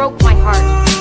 broke my heart.